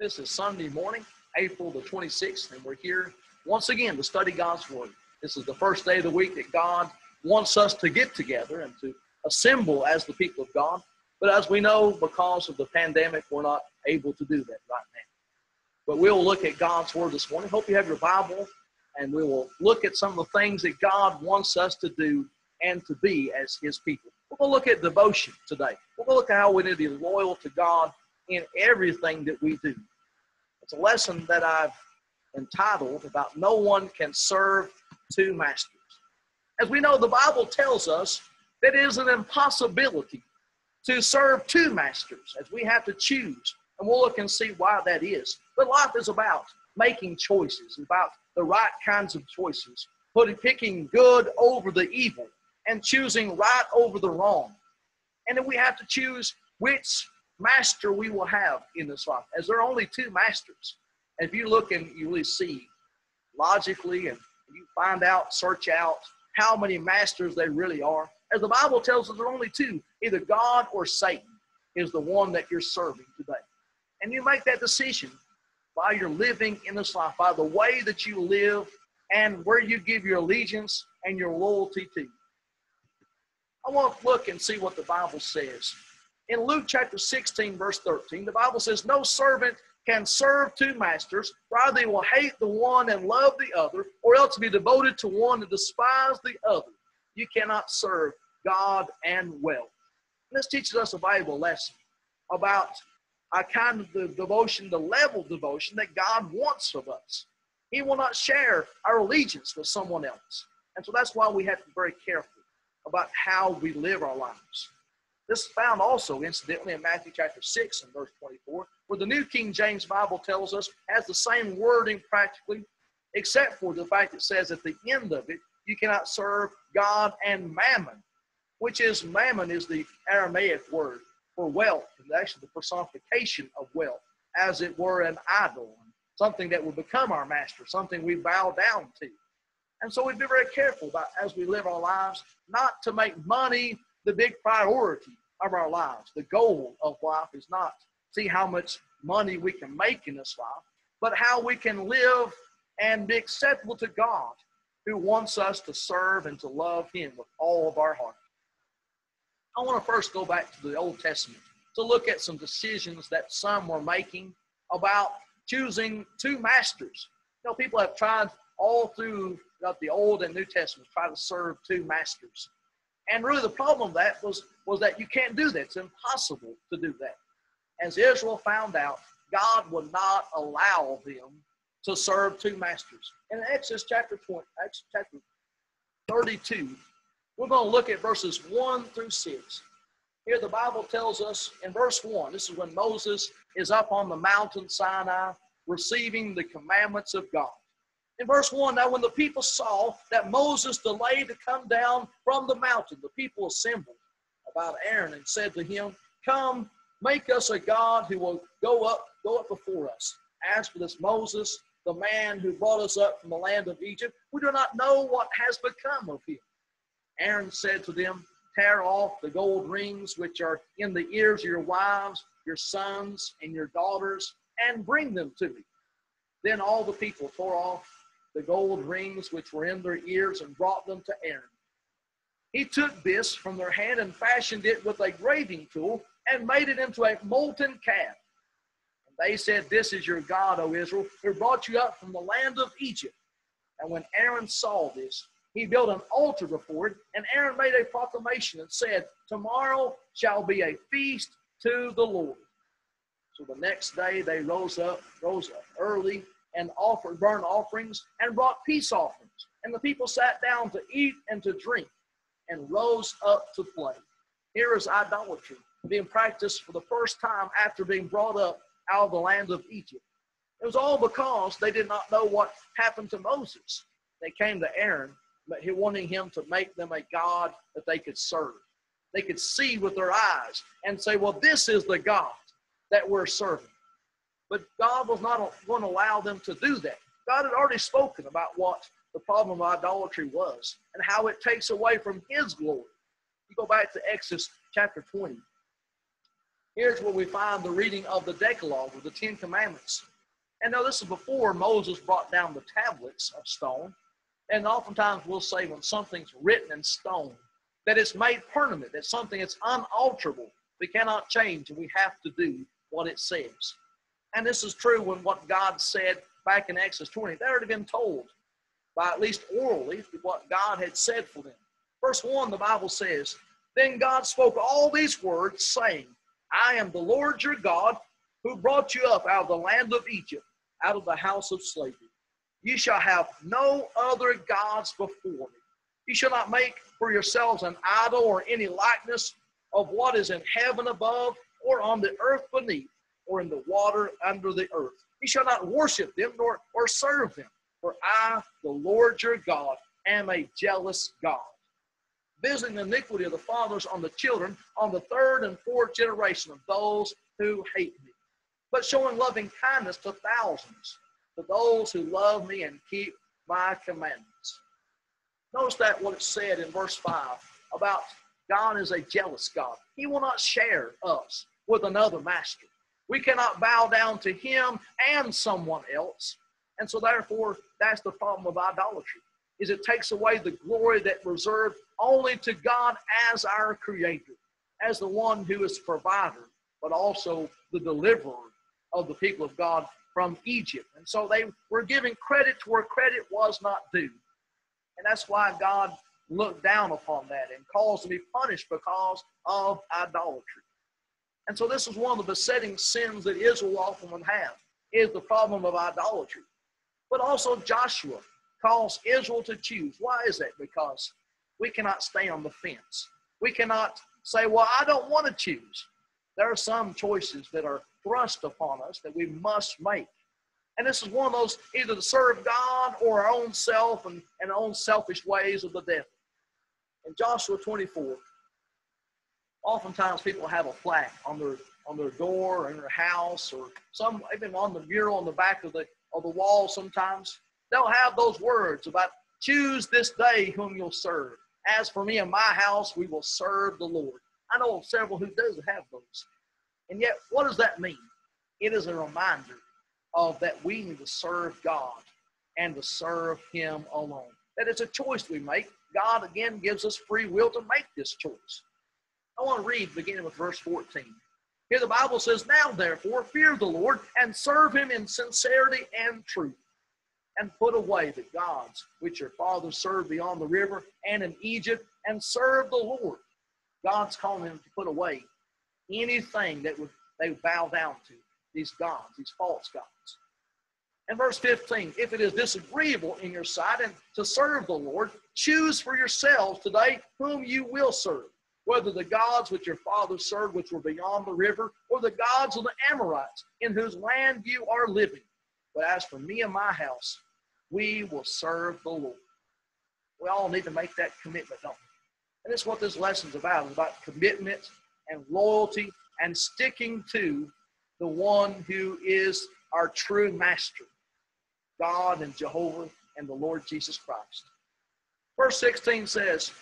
This is Sunday morning, April the 26th, and we're here once again to study God's Word. This is the first day of the week that God wants us to get together and to assemble as the people of God. But as we know, because of the pandemic, we're not able to do that right now. But we'll look at God's Word this morning. Hope you have your Bible, and we will look at some of the things that God wants us to do and to be as His people. We're going to look at devotion today. We're going to look at how we need to be loyal to God in everything that we do. It's a lesson that I've entitled about no one can serve two masters. As we know, the Bible tells us that it is an impossibility to serve two masters, as we have to choose. And we'll look and see why that is. But life is about making choices, about the right kinds of choices, putting, picking good over the evil, and choosing right over the wrong. And then we have to choose which master we will have in this life, as there are only two masters. If you look and you really see logically and you find out, search out how many masters they really are, as the Bible tells us there are only two either God or Satan is the one that you're serving today. And you make that decision by your living in this life, by the way that you live and where you give your allegiance and your loyalty to. I want to look and see what the Bible says in Luke chapter 16, verse 13, the Bible says, No servant can serve two masters, for either he will hate the one and love the other, or else be devoted to one and despise the other. You cannot serve God and wealth. this teaches us a valuable lesson about a kind of the devotion, the level of devotion that God wants of us. He will not share our allegiance with someone else. And so that's why we have to be very careful about how we live our lives. This is found also, incidentally, in Matthew chapter 6 and verse 24, where the New King James Bible tells us has the same wording practically, except for the fact it says at the end of it, you cannot serve God and mammon, which is mammon is the Aramaic word for wealth, and actually the personification of wealth, as it were an idol, something that will become our master, something we bow down to. And so we'd be very careful about as we live our lives, not to make money the big priority of our lives. The goal of life is not see how much money we can make in this life, but how we can live and be acceptable to God who wants us to serve and to love Him with all of our heart. I want to first go back to the Old Testament to look at some decisions that some were making about choosing two masters. You know, people have tried all through the Old and New Testament try to serve two masters. And really, the problem of that was, was that you can't do that. It's impossible to do that. As Israel found out, God would not allow them to serve two masters. In Exodus chapter 20, Exodus chapter 32, we're going to look at verses 1 through 6. Here the Bible tells us in verse 1, this is when Moses is up on the mountain Sinai receiving the commandments of God. In verse 1, now when the people saw that Moses delayed to come down from the mountain, the people assembled about Aaron and said to him, Come, make us a God who will go up, go up before us. As for this Moses, the man who brought us up from the land of Egypt, we do not know what has become of him. Aaron said to them, Tear off the gold rings which are in the ears of your wives, your sons, and your daughters, and bring them to me. Then all the people tore off the gold rings which were in their ears and brought them to Aaron. He took this from their hand and fashioned it with a graving tool and made it into a molten calf. And they said, This is your God, O Israel, who brought you up from the land of Egypt. And when Aaron saw this, he built an altar before it, and Aaron made a proclamation and said, Tomorrow shall be a feast to the Lord. So the next day they rose up, rose up early and offered burnt offerings and brought peace offerings. And the people sat down to eat and to drink and rose up to play. Here is idolatry being practiced for the first time after being brought up out of the land of Egypt. It was all because they did not know what happened to Moses. They came to Aaron, wanting him to make them a God that they could serve. They could see with their eyes and say, Well, this is the God that we're serving. But God was not going to allow them to do that. God had already spoken about what the problem of idolatry was and how it takes away from His glory. You go back to Exodus chapter 20. Here's where we find the reading of the Decalogue, or the Ten Commandments. And now this is before Moses brought down the tablets of stone. And oftentimes we'll say when something's written in stone, that it's made permanent, that something is unalterable. We cannot change, and we have to do what it says. And this is true when what God said back in Exodus 20, they already been told by at least orally what God had said for them. Verse 1, the Bible says, Then God spoke all these words, saying, I am the Lord your God, who brought you up out of the land of Egypt, out of the house of slavery. You shall have no other gods before me. You shall not make for yourselves an idol or any likeness of what is in heaven above, or on the earth beneath, or in the water under the earth. You shall not worship them nor or serve them, for I, the Lord your God, am a jealous God visiting the iniquity of the fathers on the children, on the third and fourth generation of those who hate me, but showing loving kindness to thousands, to those who love me and keep my commandments. Notice that what it said in verse 5 about God is a jealous God. He will not share us with another master. We cannot bow down to him and someone else. And so therefore, that's the problem of idolatry is it takes away the glory that reserved only to God as our creator, as the one who is provider, but also the deliverer of the people of God from Egypt. And so they were giving credit to where credit was not due. And that's why God looked down upon that and caused to be punished because of idolatry. And so this is one of the besetting sins that Israel often would have, is the problem of idolatry. But also Joshua calls Israel to choose. Why is that? Because we cannot stay on the fence. We cannot say, well, I don't want to choose. There are some choices that are thrust upon us that we must make. And this is one of those either to serve God or our own self and, and our own selfish ways of the devil. In Joshua 24, oftentimes people have a plaque on their on their door or in their house or some even on the mural on the back of the of the wall sometimes they'll have those words about choose this day whom you'll serve. As for me and my house, we will serve the Lord. I know of several who does have those. And yet, what does that mean? It is a reminder of that we need to serve God and to serve Him alone. That it's a choice we make. God again gives us free will to make this choice. I want to read beginning with verse 14. Here the Bible says, Now therefore fear the Lord and serve him in sincerity and truth and put away the gods which your fathers served beyond the river and in Egypt, and serve the Lord. God's calling them to put away anything that would they would bow down to, these gods, these false gods. And verse 15, if it is disagreeable in your sight and to serve the Lord, choose for yourselves today whom you will serve, whether the gods which your fathers served, which were beyond the river, or the gods of the Amorites, in whose land you are living. But as for me and my house, we will serve the Lord. We all need to make that commitment, don't we? And that's what this lesson's about. It's about commitment and loyalty and sticking to the one who is our true master, God and Jehovah and the Lord Jesus Christ. Verse 16 says,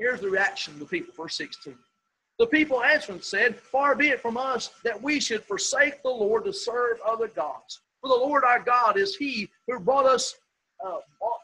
here's the reaction of the people. Verse 16. The people answering said, Far be it from us that we should forsake the Lord to serve other gods. For the Lord our God is He who brought us uh,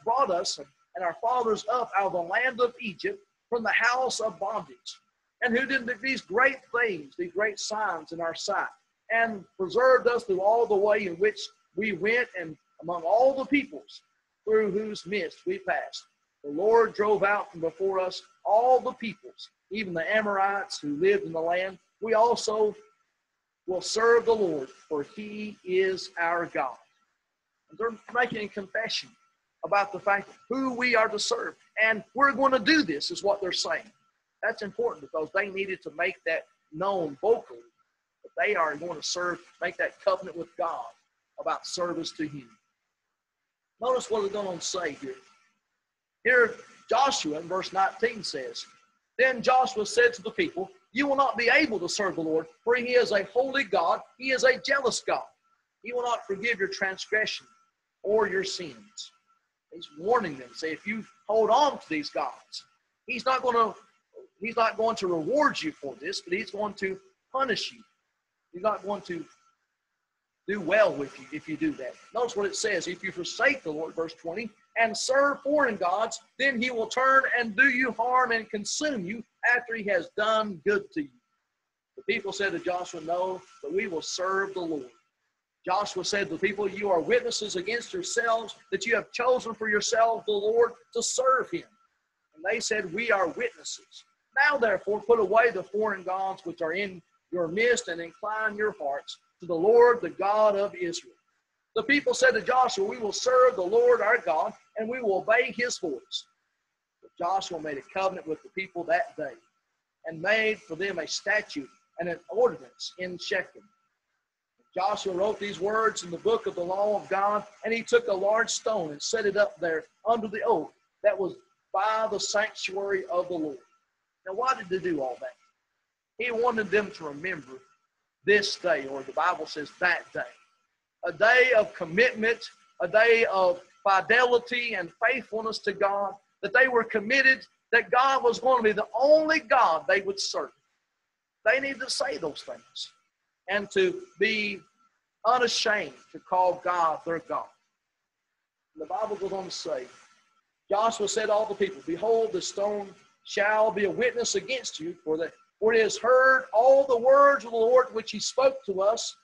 brought us and our fathers up out of the land of Egypt from the house of bondage, and who did these great things, these great signs in our sight, and preserved us through all the way in which we went and among all the peoples through whose midst we passed. The Lord drove out from before us all the peoples, even the Amorites who lived in the land. We also will serve the Lord, for he is our God. And they're making a confession about the fact who we are to serve. And we're going to do this, is what they're saying. That's important because they needed to make that known vocally that they are going to serve, make that covenant with God about service to Him. Notice what they're going to say here. Here, Joshua in verse 19 says, Then Joshua said to the people, You will not be able to serve the Lord, for He is a holy God, He is a jealous God. He will not forgive your transgression or your sins. He's warning them. Say, if you hold on to these gods, he's not going to he's not going to reward you for this, but he's going to punish you He's not going to do well with you if you do that. Notice what it says. If you forsake the Lord, verse 20, and serve foreign gods, then he will turn and do you harm and consume you after he has done good to you. The people said to Joshua, No, but we will serve the Lord. Joshua said to the people, You are witnesses against yourselves that you have chosen for yourselves the Lord to serve him. And they said, We are witnesses. Now, therefore, put away the foreign gods which are in your midst and incline your hearts to the Lord, the God of Israel. The people said to Joshua, We will serve the Lord our God, and we will obey his voice. But Joshua made a covenant with the people that day, and made for them a statute and an ordinance in Shechem. Joshua wrote these words in the book of the law of God, and he took a large stone and set it up there under the oak that was by the sanctuary of the Lord. Now, why did he do all that? He wanted them to remember this day, or the Bible says that day. A day of commitment, a day of fidelity and faithfulness to God, that they were committed that God was going to be the only God they would serve. They need to say those things and to be unashamed to call God their God. And the Bible goes on to say, Joshua said to all the people, Behold, the stone shall be a witness against you, for the for it has heard all the words of the Lord which he spoke to us.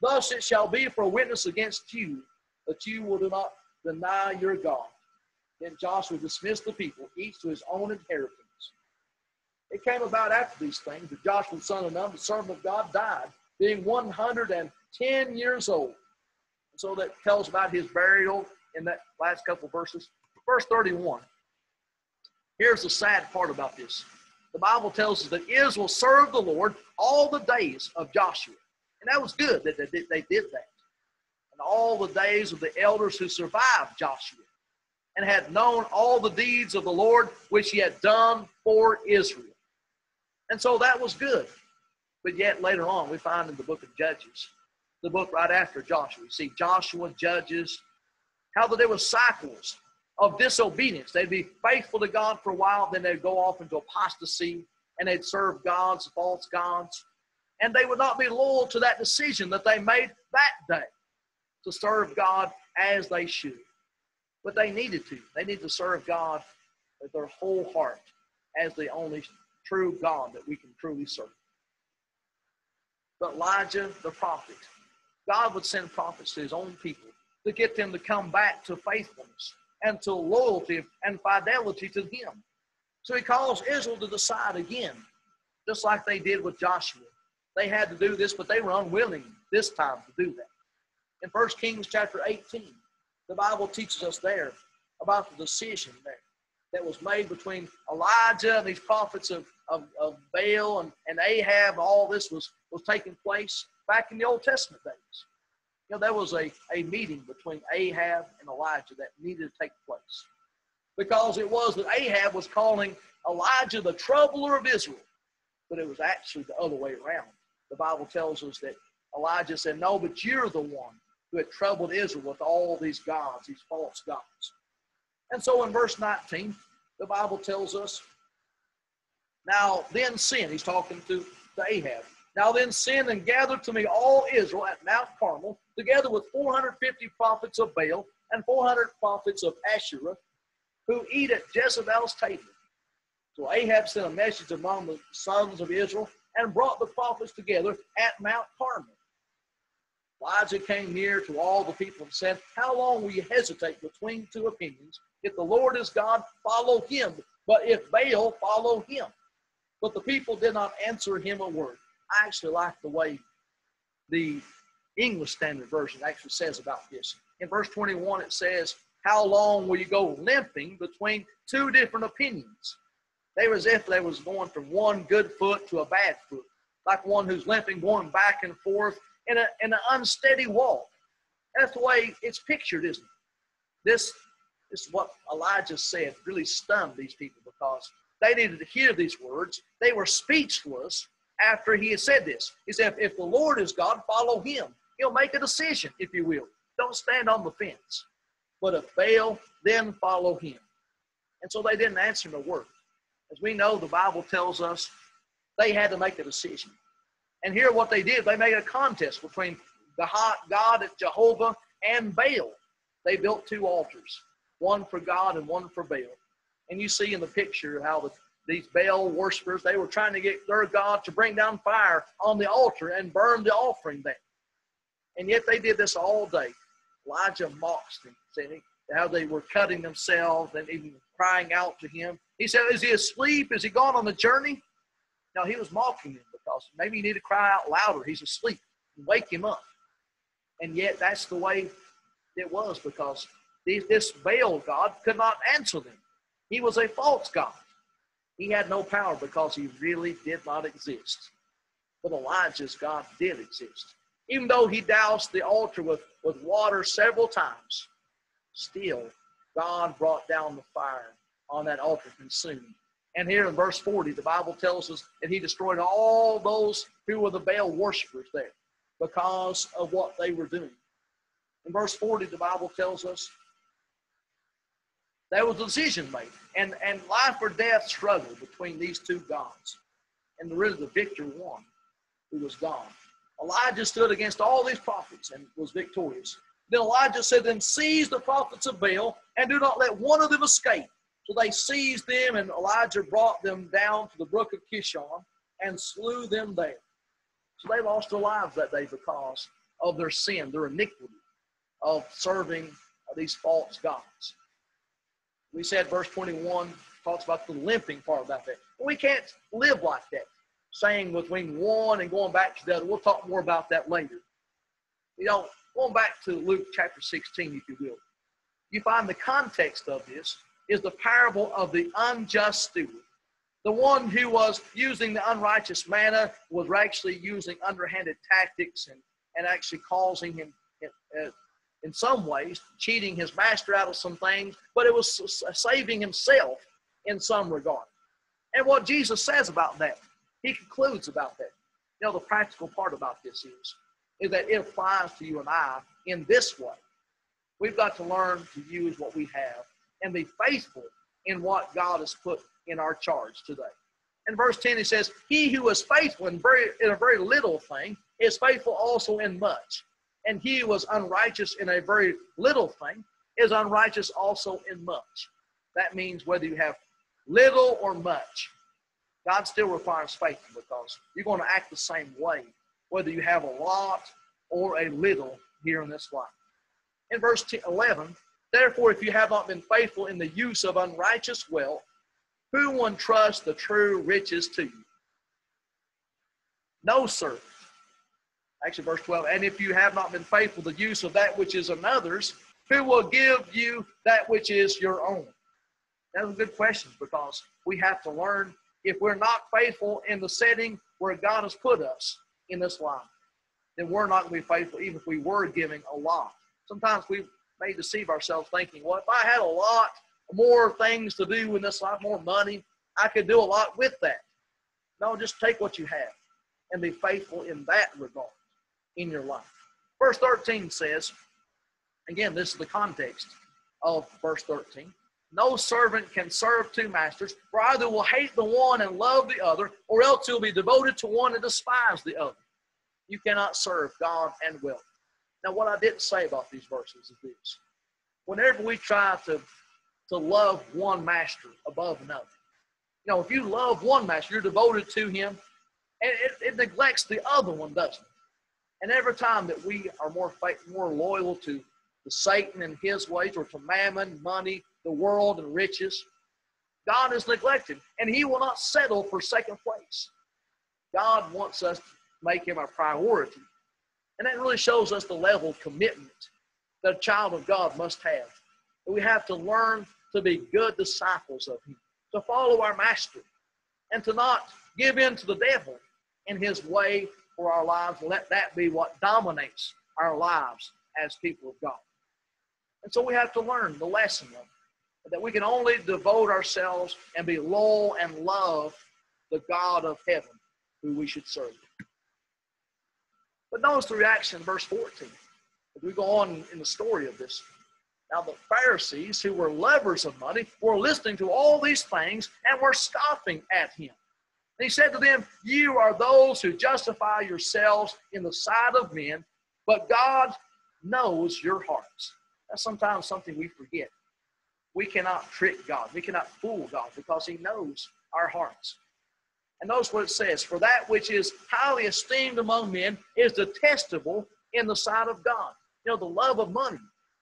Thus it shall be for a witness against you, that you will not deny your God. Then Joshua dismissed the people, each to his own inheritance. It came about after these things that Joshua, son of Nun, the servant of God, died, being 110 years old. And so that tells about his burial in that last couple verses. Verse 31. Here's the sad part about this the Bible tells us that Israel served the Lord all the days of Joshua. And that was good that they, did that. And all the days of the elders who survived Joshua and had known all the deeds of the Lord which he had done for Israel. And so that was good. But yet later on, we find in the book of Judges, the book right after Joshua, we see Joshua, Judges, how that there were cycles of disobedience. They'd be faithful to God for a while, then they'd go off into apostasy and they'd serve gods, false gods. And they would not be loyal to that decision that they made that day to serve God as they should. But they needed to. They needed to serve God with their whole heart as the only true God that we can truly serve. But Elijah, the prophet, God would send prophets to his own people to get them to come back to faithfulness and to loyalty and fidelity to him. So he calls Israel to decide again, just like they did with Joshua. They had to do this, but they were unwilling this time to do that. In 1 Kings chapter 18, the Bible teaches us there about the decision there that was made between Elijah and these prophets of, of, of Baal and, and Ahab. All this was, was taking place back in the Old Testament days. You know, there was a, a meeting between Ahab and Elijah that needed to take place. Because it was that Ahab was calling Elijah the troubler of Israel, but it was actually the other way around. The Bible tells us that Elijah said, No, but you're the one who had troubled Israel with all these gods, these false gods. And so in verse 19, the Bible tells us, Now then sin, he's talking to, to Ahab. Now then send and gather to me all Israel at Mount Carmel, together with 450 prophets of Baal and 400 prophets of Asherah, who eat at Jezebel's table. So Ahab sent a message among the sons of Israel and brought the prophets together at Mount Carmel. Elijah came near to all the people and said, How long will you hesitate between two opinions? If the Lord is God, follow him. But if Baal, follow him. But the people did not answer him a word. I actually like the way the English Standard Version actually says about this. In verse 21, it says, How long will you go limping between two different opinions? They were as if they was going from one good foot to a bad foot, like one who's limping, going back and forth in, a, in an unsteady walk. That's the way it's pictured, isn't it? This, this is what Elijah said really stunned these people because they needed to hear these words. They were speechless after he had said this. He said, if the Lord is God, follow him. He'll make a decision, if you will. Don't stand on the fence. But if Baal, then follow him. And so they didn't answer the word. As we know, the Bible tells us they had to make the decision. And here, what they did, they made a contest between the God at Jehovah and Baal. They built two altars, one for God and one for Baal. And you see in the picture how the, these Baal worshippers, they were trying to get their God to bring down fire on the altar and burn the offering there. And yet they did this all day. Elijah mocks them, saying how they were cutting themselves and even crying out to him. He said, Is he asleep? Is he gone on the journey? No, he was mocking them because maybe you need to cry out louder. He's asleep. Wake him up. And yet that's the way it was because this Baal God could not answer them. He was a false God. He had no power because he really did not exist. But Elijah's God did exist. Even though he doused the altar with, with water several times, still God brought down the fire on that altar consumed. And here in verse 40, the Bible tells us that he destroyed all those who were the Baal worshippers there because of what they were doing. In verse 40, the Bible tells us there was a decision made, and, and life or death struggle between these two gods. And the really the victor won, who was God. Elijah stood against all these prophets and was victorious. Then Elijah said, Then seize the prophets of Baal and do not let one of them escape. So they seized them, and Elijah brought them down to the brook of Kishon and slew them there. So they lost their lives that day because of their sin, their iniquity of serving these false gods. We said verse 21 talks about the limping part about that. We can't live like that, saying between one and going back to the other. We'll talk more about that later. You know, going back to Luke chapter 16, if you will, you find the context of this is the parable of the unjust steward. The one who was using the unrighteous mammon was actually using underhanded tactics and, and actually causing him, uh, in some ways, cheating his master out of some things, but it was saving himself in some regard. And what Jesus says about that, he concludes about that. You know, the practical part about this is, is that it applies to you and I in this way. We've got to learn to use what we have and be faithful in what God has put in our charge today. In verse 10, he says, He who is faithful in, very, in a very little thing is faithful also in much. And he who was unrighteous in a very little thing is unrighteous also in much. That means whether you have little or much, God still requires faith because you're going to act the same way, whether you have a lot or a little here in this life. In verse 11, therefore, if you have not been faithful in the use of unrighteous wealth, who will entrust the true riches to you? No sir. Actually, verse 12, and if you have not been faithful the use of that which is another's, who will give you that which is your own? That's a good question because we have to learn if we're not faithful in the setting where God has put us in this life, then we're not going to be faithful even if we were giving a lot. Sometimes we may deceive ourselves thinking, well, if I had a lot more things to do in this life, more money, I could do a lot with that. No, just take what you have and be faithful in that regard in your life. Verse 13 says, again, this is the context of verse 13. No servant can serve two masters, for either will hate the one and love the other, or else he'll be devoted to one and despise the other. You cannot serve God and wealth. Now, what I didn't say about these verses is this. Whenever we try to, to love one master above another, you know, if you love one master, you're devoted to him, and it, it neglects the other one, doesn't it? And every time that we are more faith, more loyal to, to Satan and his ways, or to mammon, money, the world, and riches, God is neglected, and He will not settle for second place. God wants us to make Him our priority, and that really shows us the level of commitment that a child of God must have. We have to learn to be good disciples of Him, to follow our Master, and to not give in to the devil in his way for our lives. Let that be what dominates our lives as people of God. And so we have to learn the lesson of that we can only devote ourselves and be loyal and love the God of heaven who we should serve. But notice the reaction in verse 14. As we go on in the story of this. Now, the Pharisees, who were lovers of money, were listening to all these things and were scoffing at him. And he said to them, You are those who justify yourselves in the sight of men, but God knows your hearts. That's sometimes something we forget. We cannot trick God. We cannot fool God because He knows our hearts. And notice what it says For that which is highly esteemed among men is detestable in the sight of God. You know, the love of money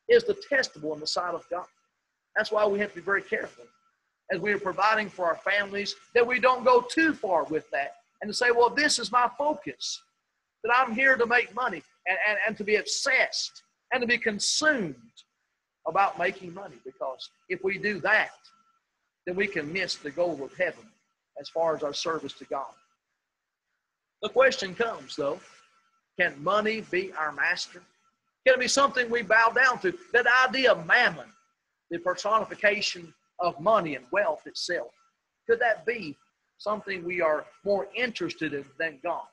is detestable in the sight of God. That's why we have to be very careful as we are providing for our families that we don't go too far with that and to say, well, this is my focus, that I'm here to make money and, and, and to be obsessed and to be consumed about making money. Because if we do that, then we can miss the goal of heaven as far as our service to God. The question comes, though can money be our master? Can it be something we bow down to? That idea of mammon, the personification of money and wealth itself, could that be something we are more interested in than God?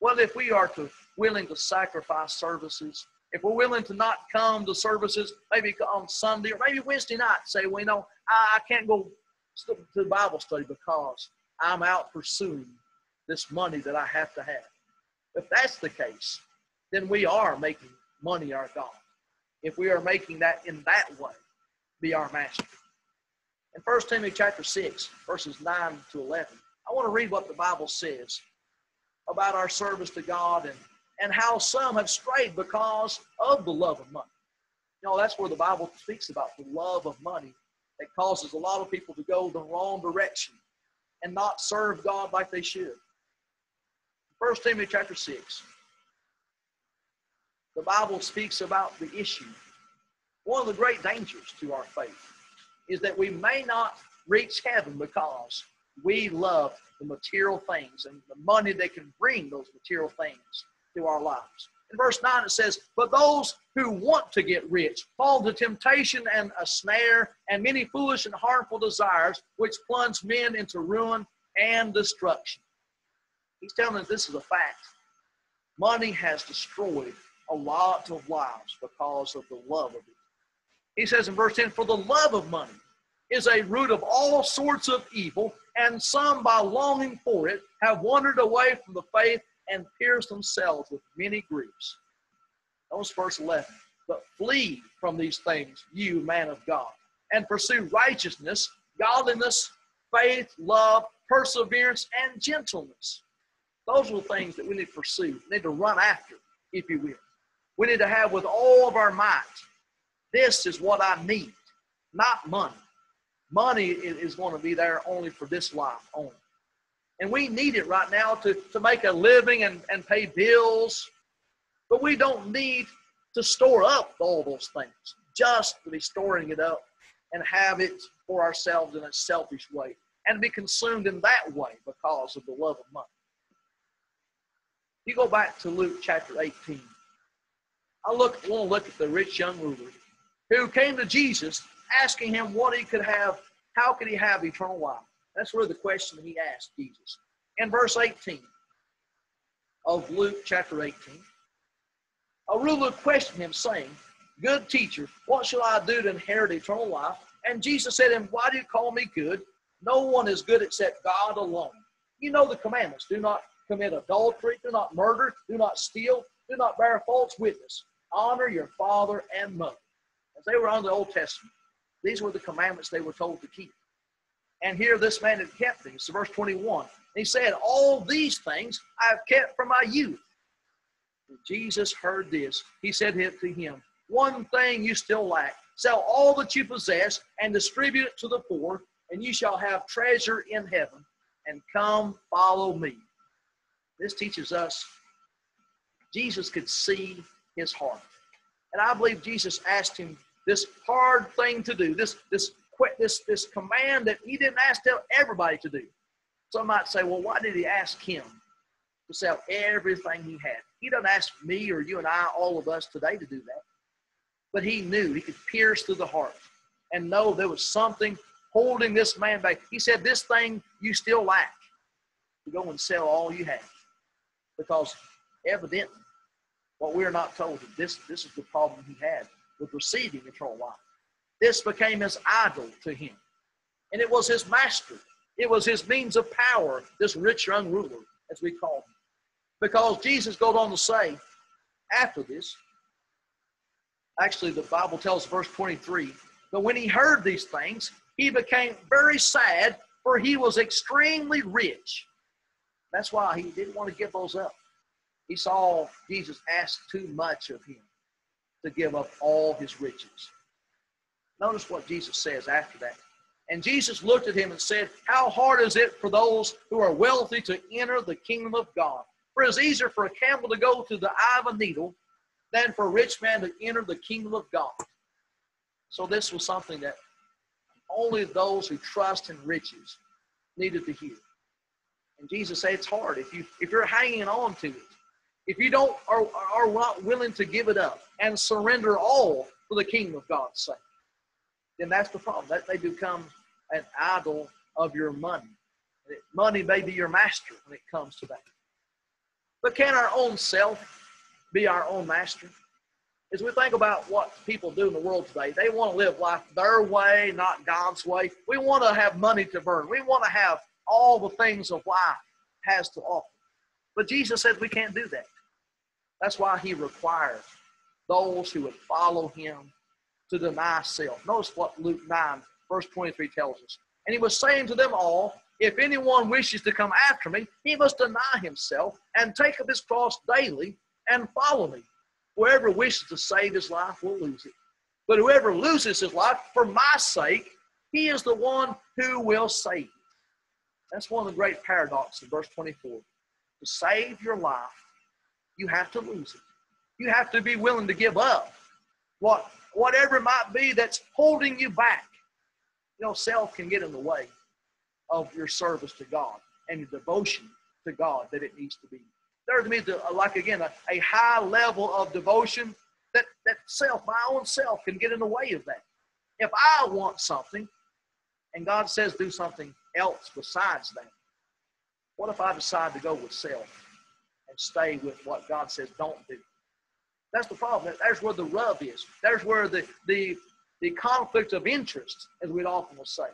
Well, if we are to willing to sacrifice services, if we're willing to not come to services, maybe on Sunday or maybe Wednesday night, say, well, you know, I, I can't go to Bible study because I'm out pursuing this money that I have to have. If that's the case, then we are making money our God. If we are making that in that way be our master. In 1 Timothy chapter 6, verses 9 to 11, I want to read what the Bible says about our service to God and, and how some have strayed because of the love of money. You know, that's where the Bible speaks about the love of money that causes a lot of people to go the wrong direction and not serve God like they should. 1 Timothy chapter 6, the Bible speaks about the issue. One of the great dangers to our faith is that we may not reach heaven because we love the material things and the money that can bring those material things to our lives. In verse 9 it says, But those who want to get rich fall to temptation and a snare and many foolish and harmful desires which plunge men into ruin and destruction. He's telling us this is a fact. Money has destroyed a lot of lives because of the love of it. He says in verse 10 For the love of money is a root of all sorts of evil, and some, by longing for it, have wandered away from the faith and pierced themselves with many griefs. Notice verse 11. But flee from these things, you man of God, and pursue righteousness, godliness, faith, love, perseverance, and gentleness. Those are the things that we need to pursue, we need to run after, if you will. We need to have with all of our might. This is what I need, not money. Money is going to be there only for this life only. And we need it right now to, to make a living and, and pay bills. But we don't need to store up all those things, just to be storing it up and have it for ourselves in a selfish way and be consumed in that way because of the love of money. You go back to Luke chapter 18. I look, want to look at the rich young ruler who came to Jesus asking him what he could have, how could he have eternal life? That's really the question he asked Jesus. In verse 18 of Luke chapter 18, a ruler questioned him, saying, Good teacher, what shall I do to inherit eternal life? And Jesus said to him, Why do you call me good? No one is good except God alone. You know the commandments. Do not commit adultery, do not murder, do not steal, do not bear false witness. Honor your father and mother. As they were under the Old Testament, these were the commandments they were told to keep. And here this man had kept these. So verse 21. He said, All these things I have kept from my youth. When Jesus heard this, he said to him, One thing you still lack. Sell all that you possess and distribute it to the poor, and you shall have treasure in heaven. And come follow me. This teaches us Jesus could see his heart. And I believe Jesus asked him this hard thing to do, this, this, this, this command that he didn't ask everybody to do. Some might say, well, why did he ask him to sell everything he had? He doesn't ask me or you and I, all of us today, to do that. But he knew he could pierce through the heart and know there was something holding this man back. He said, This thing you still lack. To go and sell all you have. Because evidently, what we're not told is this, this is the problem he had with receiving eternal life. This became his idol to him. And it was his master. It was his means of power, this rich young ruler, as we call him. Because Jesus goes on to say, after this, actually, the Bible tells verse 23 but when he heard these things, he became very sad, for he was extremely rich. That's why he didn't want to give those up. He saw Jesus ask too much of him to give up all his riches. Notice what Jesus says after that. And Jesus looked at him and said, How hard is it for those who are wealthy to enter the kingdom of God? For it's easier for a camel to go through the eye of a needle than for a rich man to enter the kingdom of God. So this was something that only those who trust in riches needed to hear. And Jesus said it's hard if you if you're hanging on to it, if you don't are, are not willing to give it up and surrender all for the kingdom of God's sake, then that's the problem. That they become an idol of your money. Money may be your master when it comes to that. But can our own self be our own master? As we think about what people do in the world today, they want to live life their way, not God's way. We want to have money to burn. We want to have all the things of life has to offer. But Jesus said we can't do that. That's why he requires those who would follow him to deny self. Notice what Luke 9, verse 23 tells us. And he was saying to them all, If anyone wishes to come after me, he must deny himself and take up his cross daily and follow me. Whoever wishes to save his life will lose it. But whoever loses his life for my sake, he is the one who will save it. That's one of the great paradoxes in verse 24. To save your life, you have to lose it. You have to be willing to give up what whatever it might be that's holding you back. You know, self can get in the way of your service to God and your devotion to God that it needs to be. There to me, the, uh, like again, a, a high level of devotion that, that self, my own self, can get in the way of that. If I want something and God says do something else besides that, what if I decide to go with self and stay with what God says don't do? That's the problem. There's where the rub is. There's where the, the, the conflict of interest, as we'd often will say.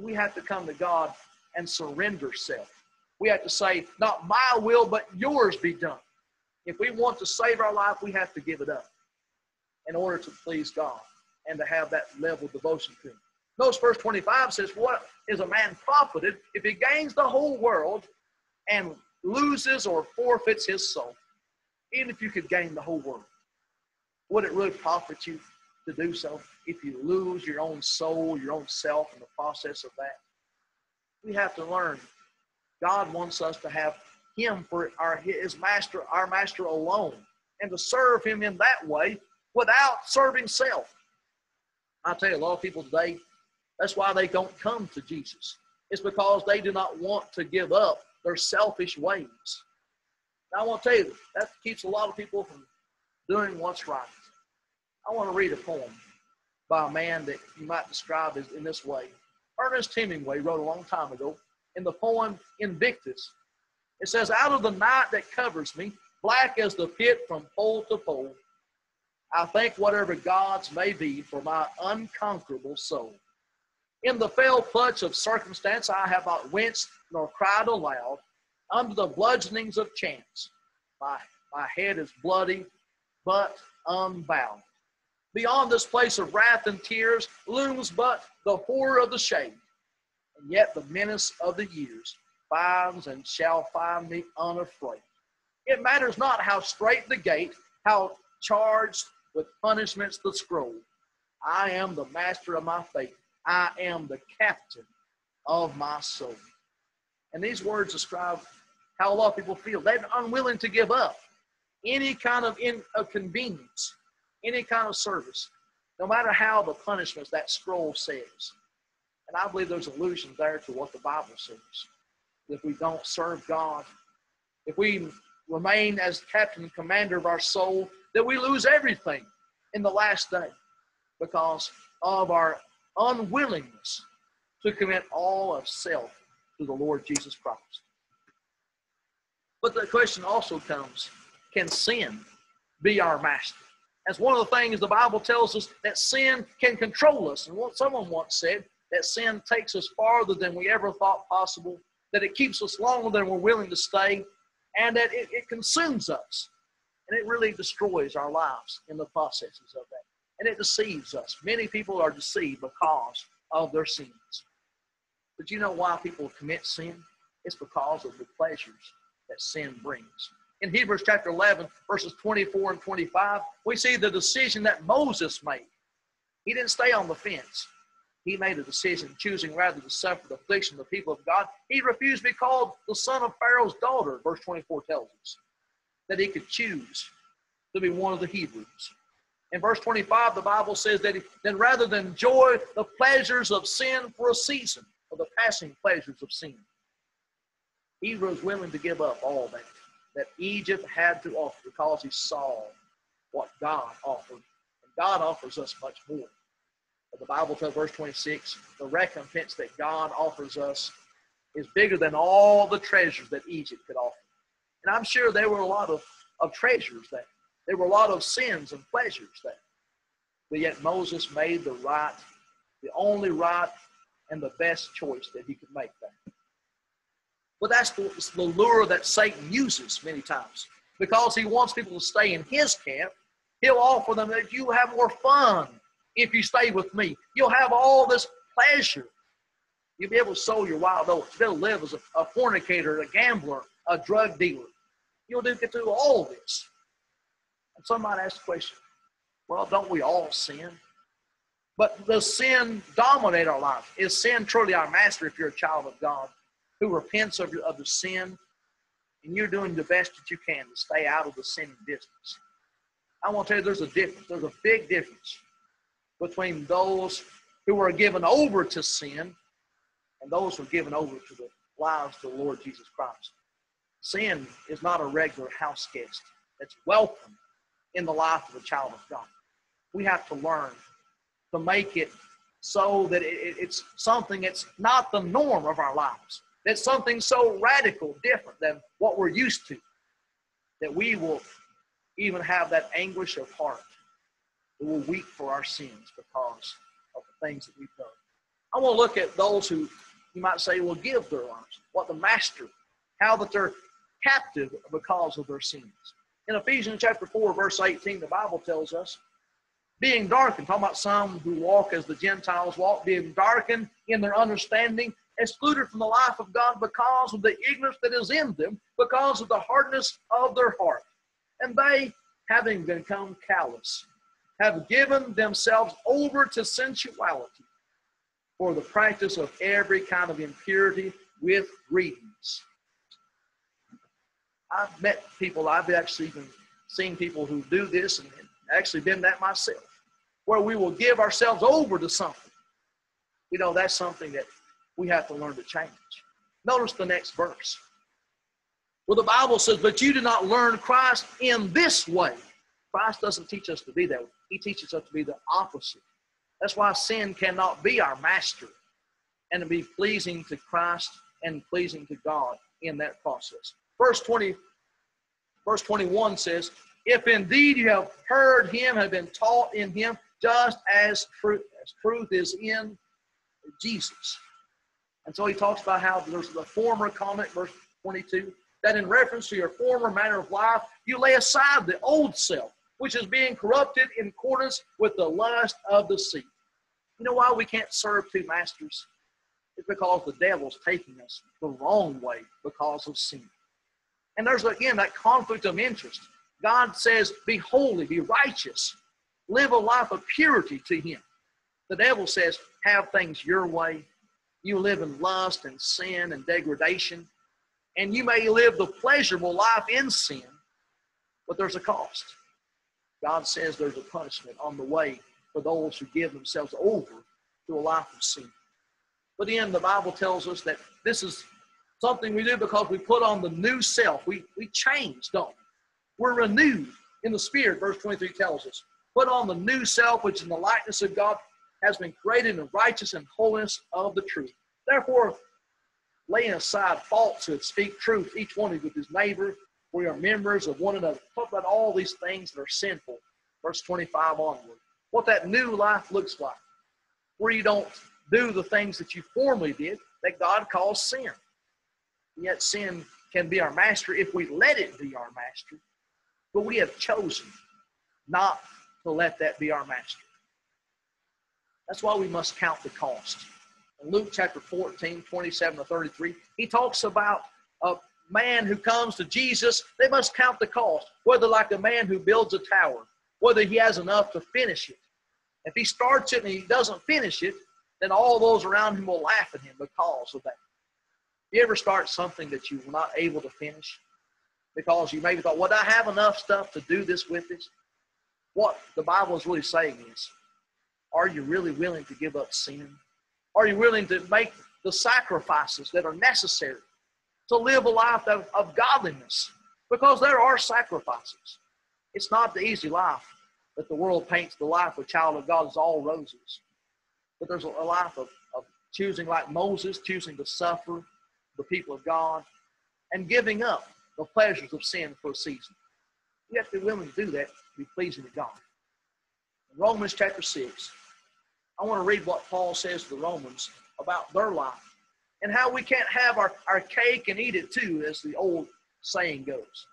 We have to come to God and surrender self. We have to say, not my will, but yours be done. If we want to save our life, we have to give it up in order to please God and to have that level of devotion to Him. Notice verse 25 says, What is a man profited if he gains the whole world and loses or forfeits his soul? Even if you could gain the whole world, would it really profit you to do so if you lose your own soul, your own self in the process of that? We have to learn. God wants us to have Him for our His master, our master alone, and to serve Him in that way without serving self. I tell you, a lot of people today, that's why they don't come to Jesus. It's because they do not want to give up their selfish ways. I want to tell you, that keeps a lot of people from doing what's right. I want to read a poem by a man that you might describe as in this way. Ernest Hemingway wrote a long time ago in the poem Invictus. It says, Out of the night that covers me, black as the pit from pole to pole, I thank whatever gods may be for my unconquerable soul. In the fell clutch of circumstance, I have not winced nor cried aloud under the bludgeonings of chance. My, my head is bloody, but unbound. Beyond this place of wrath and tears looms but the horror of the shade, and yet the menace of the years finds and shall find me unafraid. It matters not how straight the gate, how charged with punishments the scroll. I am the master of my fate. I am the captain of my soul. And these words describe how a lot of people feel. They're unwilling to give up any kind of inconvenience, any kind of service, no matter how the punishments that scroll says. And I believe there's allusion there to what the Bible says. If we don't serve God, if we remain as captain and commander of our soul, that we lose everything in the last day because of our unwillingness to commit all of self to the Lord Jesus Christ. But the question also comes can sin be our master? As one of the things the Bible tells us that sin can control us. And what someone once said, that sin takes us farther than we ever thought possible, that it keeps us longer than we're willing to stay, and that it, it consumes us. And it really destroys our lives in the processes of that. And it deceives us. Many people are deceived because of their sins. But you know why people commit sin? It's because of the pleasures that sin brings. In Hebrews chapter 11, verses 24 and 25, we see the decision that Moses made. He didn't stay on the fence. He made a decision, choosing rather to suffer the affliction of the people of God. He refused to be called the son of Pharaoh's daughter, verse 24 tells us, that he could choose to be one of the Hebrews. In verse 25, the Bible says that he, then rather than enjoy the pleasures of sin for a season, or the passing pleasures of sin, he was willing to give up all that that Egypt had to offer because he saw what God offered. And God offers us much more. The Bible tells, verse 26, the recompense that God offers us is bigger than all the treasures that Egypt could offer. And I'm sure there were a lot of, of treasures there. There were a lot of sins and pleasures there. But yet Moses made the right, the only right and the best choice that he could make there. But that's the, the lure that Satan uses many times. Because he wants people to stay in his camp, he'll offer them that you have more fun if you stay with me. You'll have all this pleasure. You'll be able to sow your wild oats. You'll live as a, a fornicator, a gambler, a drug dealer. You'll do, get to do all this. And somebody ask the question, well, don't we all sin? But does sin dominate our life? Is sin truly our master if you're a child of God? Who repents of, the sin, and you're doing the best that you can to stay out of the sinning business. I want to tell you there's a difference. There's a big difference between those who are given over to sin and those who are given over to the lives of the Lord Jesus Christ. Sin is not a regular house guest. It's welcome in the life of a child of God. We have to learn to make it so that it's something that's not the norm of our lives. That's something so radical, different than what we're used to, that we will even have that anguish of heart. We will weep for our sins because of the things that we've done. I want to look at those who you might say will give their lives, what the master, how that they're captive because of their sins. In Ephesians chapter 4, verse 18, the Bible tells us, being darkened, talking about some who walk as the Gentiles walk, being darkened in their understanding, excluded from the life of God because of the ignorance that is in them, because of the hardness of their heart. And they, having become callous, have given themselves over to sensuality for the practice of every kind of impurity with greediness. I've met people, I've actually even seen people who do this and actually been that myself, where we will give ourselves over to something. You know, that's something that we have to learn to change. Notice the next verse. Well, the Bible says, But you did not learn Christ in this way. Christ doesn't teach us to be that He teaches us to be the opposite. That's why sin cannot be our master and to be pleasing to Christ and pleasing to God in that process. Verse 20, verse 21 says, If indeed you have heard him, have been taught in him, just as truth, as truth is in Jesus. And so he talks about how there's the former comment, verse 22, that in reference to your former manner of life, you lay aside the old self, which is being corrupted in accordance with the lust of the sea. You know why we can't serve two masters? It's because the devil's taking us the wrong way because of sin. And there's again that conflict of interest. God says, Be holy, be righteous, live a life of purity to Him. The devil says, Have things your way, you live in lust and sin and degradation, and you may live the pleasurable life in sin, but there's a cost. God says there's a punishment on the way for those who give themselves over to a life of sin. But then the Bible tells us that this is something we do because we put on the new self. We, we change, don't we? We're renewed in the Spirit, verse 23 tells us. Put on the new self, which in the likeness of God, has been created in righteousness and holiness of the truth. Therefore, laying aside falsehood, speak truth, each one with his neighbor. We are members of one another. Talk about all these things that are sinful. Verse 25 onward. What that new life looks like, where you don't do the things that you formerly did that God calls sin. Yet sin can be our master if we let it be our master. But we have chosen not to let that be our master. That's why we must count the cost. Luke chapter 14, 27 to 33, he talks about a man who comes to Jesus, they must count the cost, whether like a man who builds a tower, whether he has enough to finish it. If he starts it and he doesn't finish it, then all those around him will laugh at him because of that. You ever start something that you were not able to finish because you maybe thought, "Would I have enough stuff to do this with this?" What the Bible is really saying is, are you really willing to give up sin? Are you willing to make the sacrifices that are necessary to live a life of, of godliness? Because there are sacrifices. It's not the easy life that the world paints the life of a child of God is all roses. But there's a life of, of choosing, like Moses, choosing to suffer the people of God and giving up the pleasures of sin for a season. You have to be willing to do that to be pleasing to God. In Romans chapter 6, I want to read what Paul says to the Romans about their life and how we can't have our, our cake and eat it too, as the old saying goes.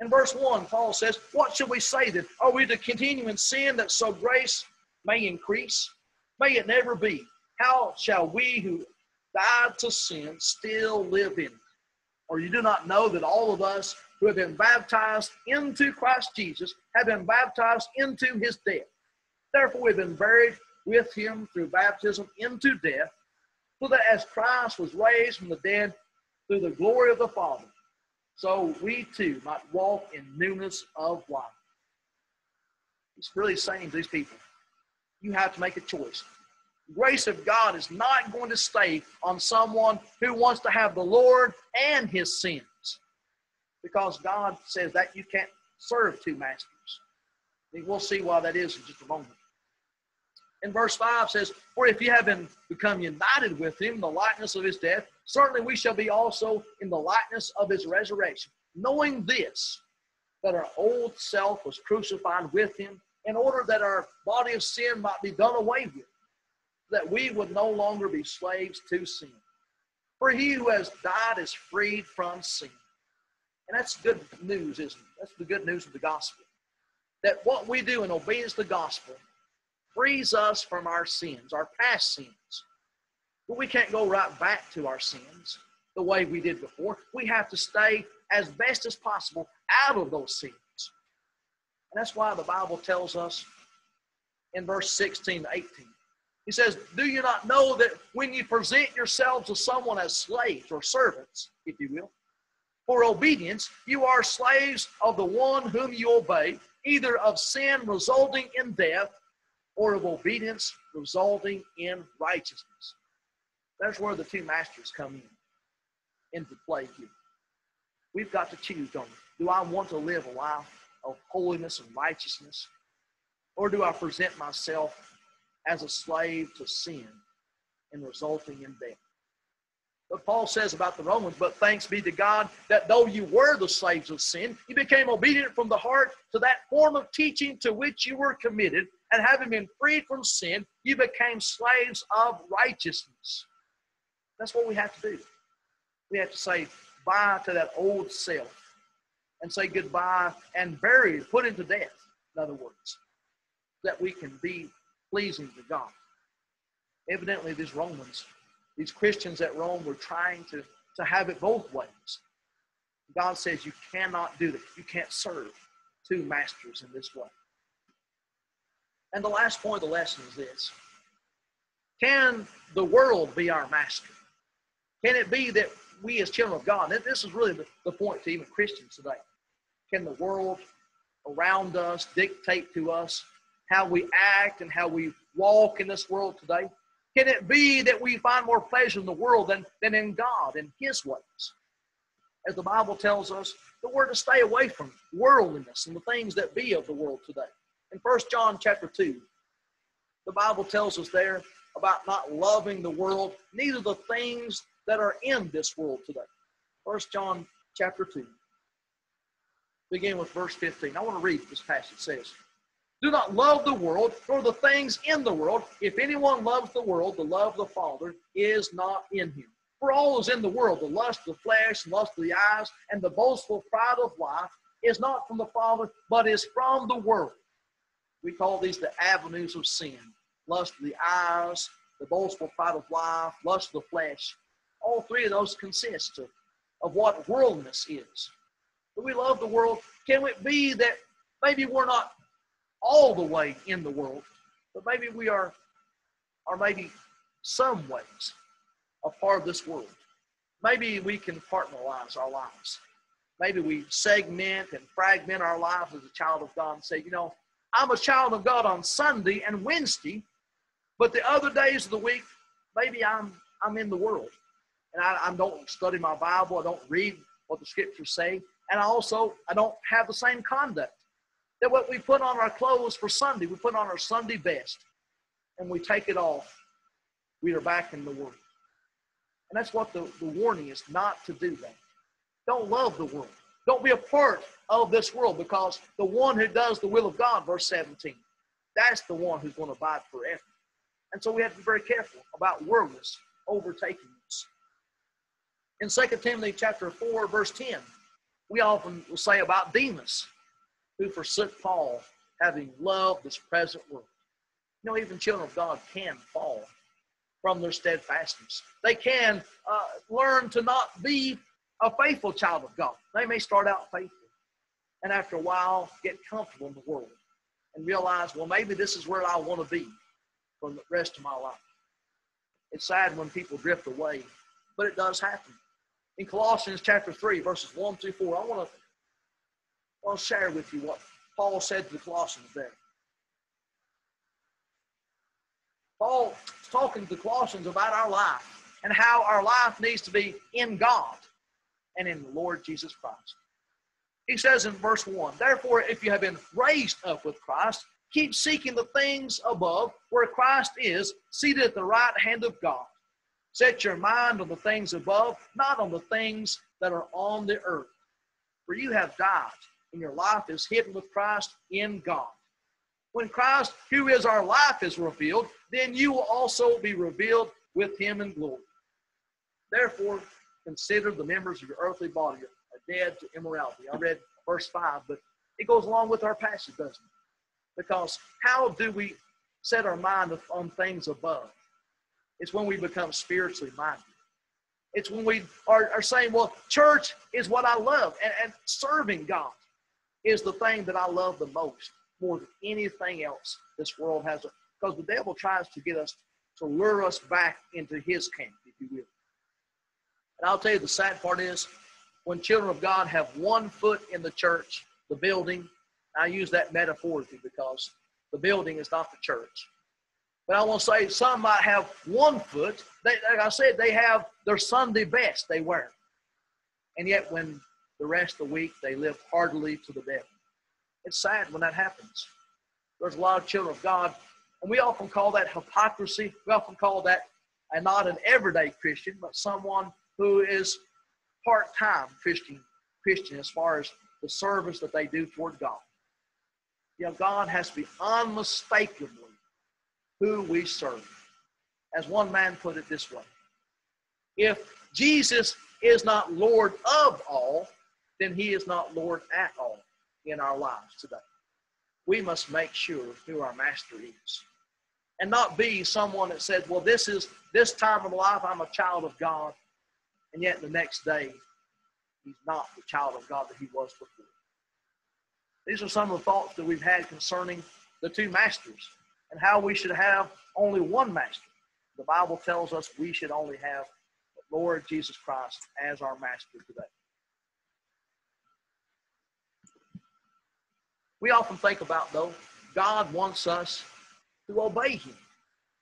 In verse 1, Paul says, What should we say then? Are we to continue in sin that so grace may increase? May it never be. How shall we who died to sin still live in it? Or you do not know that all of us who have been baptized into Christ Jesus have been baptized into his death. Therefore, we've been buried with him through baptism into death, so that as Christ was raised from the dead through the glory of the Father, so we too might walk in newness of life. It's really saying to these people, you have to make a choice. The grace of God is not going to stay on someone who wants to have the Lord and his sins. Because God says that you can't serve two masters. We'll see why that is in just a moment. In verse 5 says, For if you have been become united with him in the likeness of his death, certainly we shall be also in the likeness of his resurrection. Knowing this, that our old self was crucified with him, in order that our body of sin might be done away with, that we would no longer be slaves to sin. For he who has died is freed from sin. And that's good news, isn't it? That's the good news of the gospel. That what we do in obedience to the gospel frees us from our sins, our past sins. But we can't go right back to our sins the way we did before. We have to stay as best as possible out of those sins. And that's why the Bible tells us in verse 16 to 18. He says, Do you not know that when you present yourselves to someone as slaves or servants, if you will, for obedience, you are slaves of the one whom you obey, either of sin resulting in death or of obedience resulting in righteousness. That's where the two masters come in into play here. We've got to choose, don't we? Do I want to live a life of holiness and righteousness? Or do I present myself as a slave to sin and resulting in death? But Paul says about the Romans, but thanks be to God that though you were the slaves of sin, you became obedient from the heart to that form of teaching to which you were committed, and having been freed from sin, you became slaves of righteousness. That's what we have to do. We have to say bye to that old self and say goodbye and bury put into death, in other words, that we can be pleasing to God. Evidently, these Romans, these Christians at Rome were trying to, to have it both ways. God says you cannot do that. You can't serve two masters in this way. And the last point of the lesson is this Can the world be our master? Can it be that we, as children of God, and this is really the, the point to even Christians today, can the world around us dictate to us how we act and how we walk in this world today? Can it be that we find more pleasure in the world than, than in God and His ways? As the Bible tells us, that we're to stay away from worldliness and the things that be of the world today. In 1 John chapter 2, the Bible tells us there about not loving the world, neither the things that are in this world today. 1 John chapter 2, begin with verse 15. I want to read this passage. It says, Do not love the world nor the things in the world. If anyone loves the world, the love of the Father is not in him. For all is in the world, the lust of the flesh, lust of the eyes, and the boastful pride of life is not from the Father, but is from the world. We call these the avenues of sin lust of the eyes, the boastful pride of life, lust of the flesh. All three of those consist of, of what worldliness is. Do we love the world? Can it be that maybe we're not all the way in the world, but maybe we are, or maybe some ways, a part of this world? Maybe we can compartmentalize our lives. Maybe we segment and fragment our lives as a child of God and say, you know, I'm a child of God on Sunday and Wednesday, but the other days of the week, maybe I'm I'm in the world, and I, I don't study my Bible. I don't read what the Scriptures say, and I also I don't have the same conduct. That what we put on our clothes for Sunday, we put on our Sunday best, and we take it off. We are back in the world, and that's what the, the warning is: not to do that. Don't love the world. Don't be a part of this world because the one who does the will of God, verse 17, that's the one who's going to abide forever. And so we have to be very careful about worldliness overtaking us. In 2 Timothy chapter 4, verse 10, we often will say about Demas, who forsook Paul, having loved this present world. You know, even children of God can fall from their steadfastness. They can uh, learn to not be a faithful child of God. They may start out faithful and after a while get comfortable in the world and realize, well, maybe this is where I want to be for the rest of my life. It's sad when people drift away, but it does happen. In Colossians chapter 3, verses 1 through 4, I want to, I want to share with you what Paul said to the Colossians there. Paul is talking to the Colossians about our life and how our life needs to be in God and in the Lord Jesus Christ. He says in verse 1 Therefore, if you have been raised up with Christ, Keep seeking the things above where Christ is, seated at the right hand of God. Set your mind on the things above, not on the things that are on the earth. For you have died, and your life is hidden with Christ in God. When Christ, who is our life, is revealed, then you will also be revealed with him in glory. Therefore, consider the members of your earthly body dead to immorality. I read verse 5, but it goes along with our passage, doesn't it? Because how do we set our mind on things above? It's when we become spiritually minded. It's when we are, are saying, well, church is what I love, and, and serving God is the thing that I love the most, more than anything else this world has. Because the devil tries to get us to lure us back into his camp, if you will. And I'll tell you the sad part is when children of God have one foot in the church, the building, I use that metaphorically because the building is not the church. But I want to say some might have one foot. They, like I said, they have their Sunday best they wear. And yet when the rest of the week they live heartily to the devil. It's sad when that happens. There's a lot of children of God, and we often call that hypocrisy. We often call that a, not an everyday Christian, but someone who is part-time Christian, Christian as far as the service that they do toward God. You know, God has to be unmistakably who we serve. As one man put it this way if Jesus is not Lord of all, then he is not Lord at all in our lives today. We must make sure who our master is. And not be someone that says, well, this is this time of life, I'm a child of God, and yet the next day, he's not the child of God that he was before. These are some of the thoughts that we've had concerning the two masters and how we should have only one master. The Bible tells us we should only have the Lord Jesus Christ as our master today. We often think about, though, God wants us to obey Him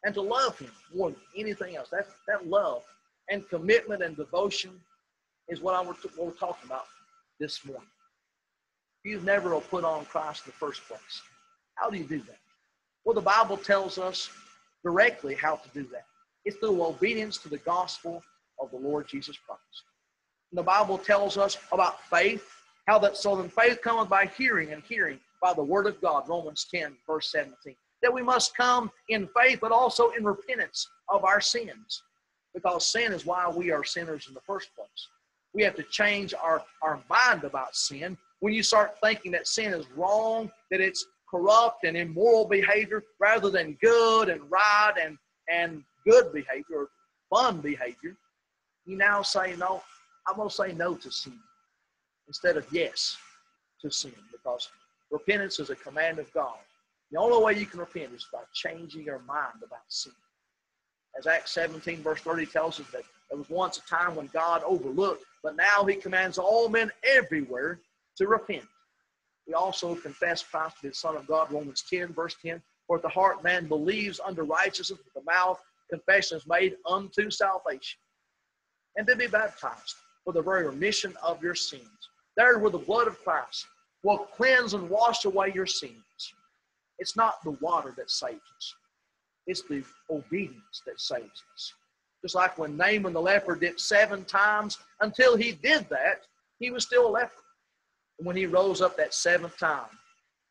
and to love Him more than anything else. That, that love and commitment and devotion is what, I, what we're talking about this morning you never will put on Christ in the first place. How do you do that? Well, the Bible tells us directly how to do that. It's through obedience to the gospel of the Lord Jesus Christ. And the Bible tells us about faith, how that so then faith cometh by hearing, and hearing by the word of God, Romans 10, verse 17. That we must come in faith, but also in repentance of our sins. Because sin is why we are sinners in the first place. We have to change our, our mind about sin. When you start thinking that sin is wrong, that it's corrupt and immoral behavior, rather than good and right and, and good behavior or fun behavior, you now say, No, I'm going to say no to sin instead of yes to sin because repentance is a command of God. The only way you can repent is by changing your mind about sin. As Acts 17, verse 30 tells us that there was once a time when God overlooked, but now he commands all men everywhere to repent. We also confess Christ to be the Son of God, Romans 10, verse 10. For if the heart man believes unto righteousness, with the mouth confession is made unto salvation. And to be baptized for the very remission of your sins. There where the blood of Christ will cleanse and wash away your sins. It's not the water that saves us. It's the obedience that saves us. Just like when Naaman the leper dipped seven times, until he did that, he was still a leper. And when he rose up that seventh time,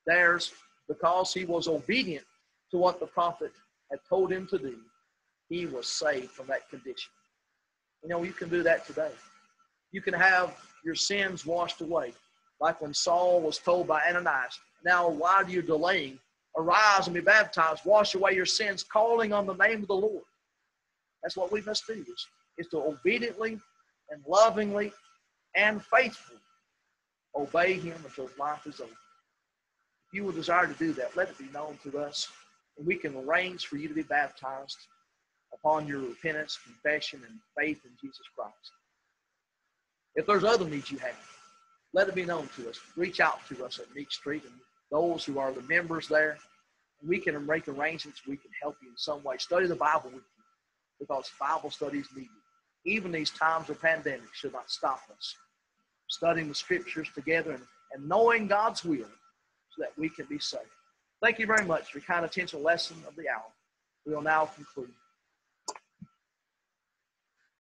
there's because he was obedient to what the prophet had told him to do, he was saved from that condition. You know, you can do that today. You can have your sins washed away, like when Saul was told by Ananias, Now, why are you delaying? Arise and be baptized, wash away your sins, calling on the name of the Lord. That's what we must do, is, is to obediently and lovingly and faithfully obey him until life is over. If you will desire to do that, let it be known to us, and we can arrange for you to be baptized upon your repentance, confession, and faith in Jesus Christ. If there's other needs you have, let it be known to us. Reach out to us at Meeks Street and those who are the members there. We can make arrangements. We can help you in some way. Study the Bible with you because Bible study is needed. Even these times of pandemic should not stop us. Studying the scriptures together and, and knowing God's will so that we can be saved. Thank you very much for your kind attention lesson of the hour. We will now conclude.